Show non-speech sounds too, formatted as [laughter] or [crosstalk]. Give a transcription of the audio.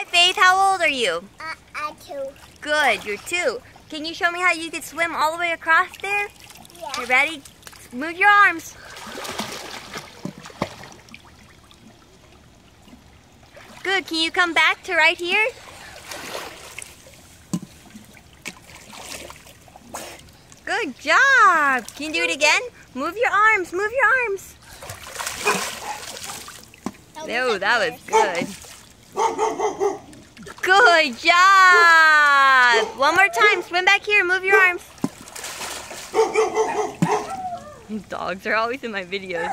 Hi, Faith. How old are you? Uh, I two. Good. You're two. Can you show me how you could swim all the way across there? Yeah. You ready? Move your arms. Good. Can you come back to right here? Good job. Can you do it again? Move your arms. Move your arms. No, that was good. Good job. One more time. Swim back here. Move your arms. [laughs] Dogs are always in my videos.